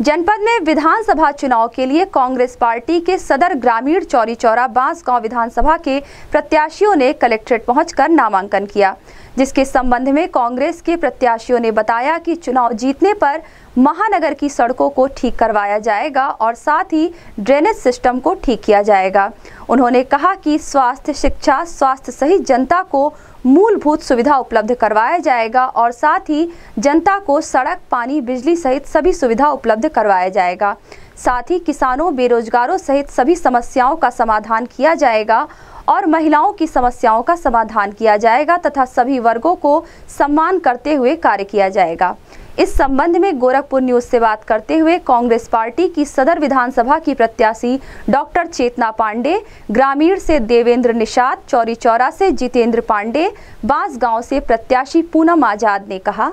जनपद में विधानसभा चुनाव के लिए कांग्रेस पार्टी के सदर ग्रामीण चौरी चौरा बाँस गाँव विधानसभा के प्रत्याशियों ने कलेक्ट्रेट पहुंचकर नामांकन किया। जिसके संबंध में कांग्रेस के प्रत्याशियों ने बताया कि चुनाव जीतने पर महानगर की सड़कों को ठीक करवाया जाएगा और साथ ही ड्रेनेज सिस्टम को ठीक किया जाएगा। उन्होंने कहा कि स्वास्थ्य, शिक्षा, स्वास्थ्य सहित जनता को मूलभूत सुविधा उपलब्ध करवाया जाएगा और साथ ही जनता को सड़क, पानी, बिजली सहित सभी सुविधा उपलब्ध करवाया जाएगा। साथ ही किसानों, बेरोजगारों सहित सभी समस्याओं का समाधान किया जाएगा और महिलाओं की समस्याओं का समाधान किया जाएगा तथा सभी वर्गों को सम्मान करते हुए कार्य किया जाएगा। इस संबंध में गोरखपुर न्यूज़ से बात करते हुए कांग्रेस पार्टी की सदर विधानसभा की प्रत्याशी डॉक्टर चेतना पांडे, ग्रामीण से देवेंद्र निषाद, चौरी चौरा से जितेंद्र पांडे, बाँस गाँव से प्रत्याशी पूनम आज़ाद ने कहा।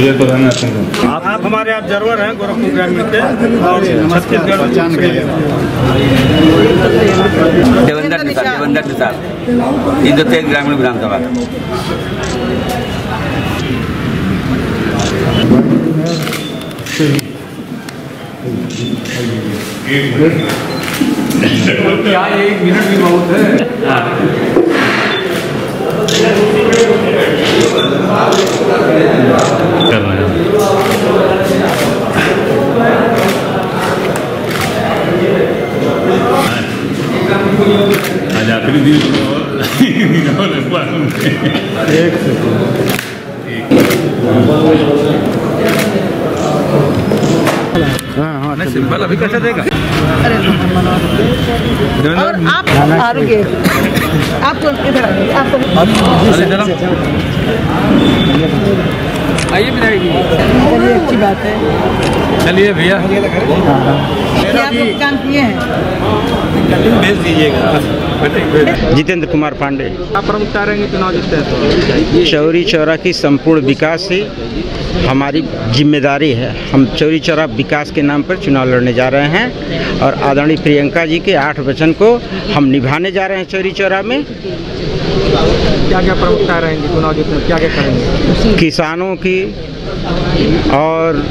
जाए तो रहना चाहिए। आप, आप हमारे ऑब्जर्वर हैं गोरखपुर ग्रामीण के और छत्तीसगढ़ देवेंद्र निषाद देवेंद्र निषाद इंद्रतेज ग्रामीण विधानसभा। करना आज आखिरी दिन एक सेकंड सिंपल अभी कैसे देगा और आप आरोग्य। इधर आइए, चलिए अच्छी बात है। चलिए भैया। काम किए हैं? भेज दीजिएगा। जितेंद्र कुमार पांडे। आप प्रमुखता रहेंगे चुनाव जीतते हैं तो। चौरी चौरा की संपूर्ण विकास ही हमारी ज़िम्मेदारी है। हम चौरी चौरा विकास के नाम पर चुनाव लड़ने जा रहे हैं और आदरणीय प्रियंका जी के आठ वचन को हम निभाने जा रहे हैं चौरी चौरा में। क्या क्या प्रमुखता रहेंगी चुनाव जीतने क्या क्या करेंगे? किसानों की और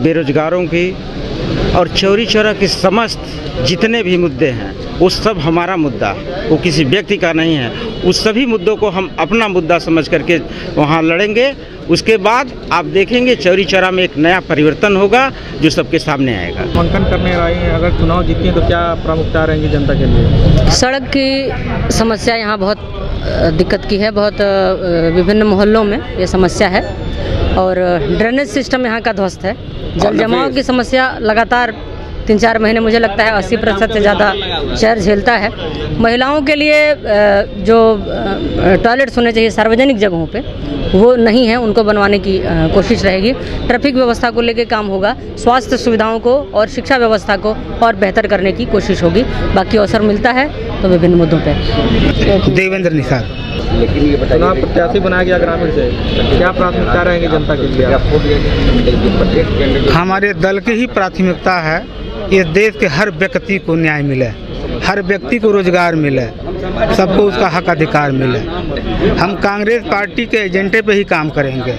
बेरोजगारों की और चौरी चौरा के समस्त जितने भी मुद्दे हैं वो सब हमारा मुद्दा है। वो किसी व्यक्ति का नहीं है। उस सभी मुद्दों को हम अपना मुद्दा समझ करके वहाँ लड़ेंगे। उसके बाद आप देखेंगे चौरी चौरा में एक नया परिवर्तन होगा जो सबके सामने आएगा। नामांकन करने आई हैं। अगर चुनाव जीती हैं तो क्या प्रमुखता रहेंगी जनता के लिए? सड़क की समस्या यहाँ बहुत दिक्कत की है। बहुत विभिन्न मोहल्लों में ये समस्या है। और ड्रेनेज सिस्टम यहाँ का ध्वस्त है। जल जमाव की समस्या लगातार तीन चार महीने मुझे लगता है अस्सी प्रतिशत से ज़्यादा शहर झेलता है। महिलाओं के लिए जो टॉयलेट्स होने चाहिए सार्वजनिक जगहों पे वो नहीं है उनको बनवाने की कोशिश रहेगी। ट्रैफ़िक व्यवस्था को लेकर काम होगा स्वास्थ्य सुविधाओं को और शिक्षा व्यवस्था को और बेहतर करने की कोशिश होगी। बाकी अवसर मिलता है तो विभिन्न मुद्दों पर देवेंद्र निषाद। चुनाव प्रत्याशी बनाया गया ग्रामीण से? क्या प्राथमिकता रहेंगी जनता के लिए? हमारे दल की ही प्राथमिकता है इस देश के हर व्यक्ति को न्याय मिले हर व्यक्ति को रोज़गार मिले सबको उसका हक अधिकार मिले। हम कांग्रेस पार्टी के एजेंडे पे ही काम करेंगे।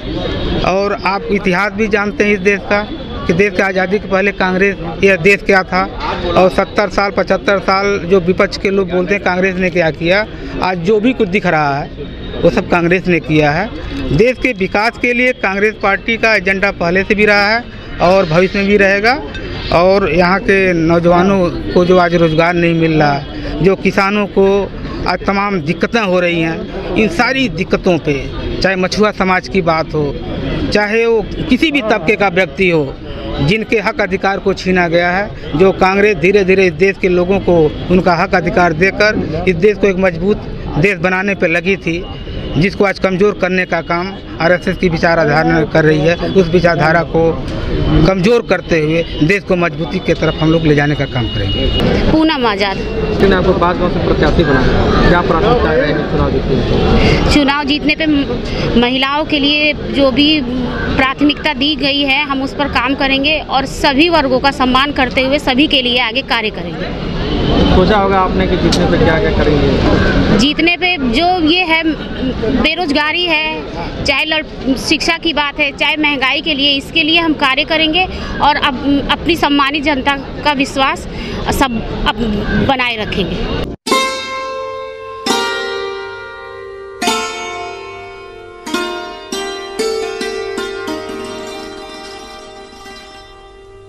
और आप इतिहास भी जानते हैं इस देश का कि देश की आज़ादी के पहले कांग्रेस यह देश क्या था और सत्तर साल, पचहत्तर साल जो विपक्ष के लोग बोलते हैं कांग्रेस ने क्या किया, आज जो भी कुछ दिख रहा है, वो सब कांग्रेस ने किया है। देश के विकास के लिए कांग्रेस पार्टी का एजेंडा पहले से भी रहा है और भविष्य में भी रहेगा और यहाँ के नौजवानों को जो आज रोज़गार नहीं मिल रहा जो किसानों को आज तमाम दिक्कतें हो रही हैं, इन सारी दिक्कतों पे, चाहे मछुआ समाज की बात हो, चाहे वो किसी भी तबके का व्यक्ति हो जिनके हक अधिकार को छीना गया है, जो कांग्रेस धीरे धीरे इस देश के लोगों को उनका हक अधिकार देकर इस देश को एक मज़बूत देश बनाने पर लगी थी। जिसको आज कमज़ोर करने का काम आरएसएस की विचारधारा कर रही है उस विचारधारा को कमज़ोर करते हुए देश को मजबूती की तरफ़ हम लोग ले जाने का काम करेंगे। पूनम आज़ाद। किसी आपको पाँच गाँव से प्रत्याशी बनाया क्या प्राथमिकताएँ रहेंगी चुनाव जीतने चुनाव जीतने पे महिलाओं के लिए जो भी प्राथमिकता दी गई है हम उस पर काम करेंगे और सभी वर्गों का सम्मान करते हुए सभी के लिए आगे कार्य करेंगे। सोचा होगा आपने कि जीतने पे क्या क्या करेंगे? जीतने पे जो ये है, बेरोजगारी है, चाहे शिक्षा की बात है, चाहे महँगाई के लिए, इसके लिए हम कार्य करेंगे और अब अपनी सम्मानित जनता का विश्वास सब अब बनाए रखेंगे।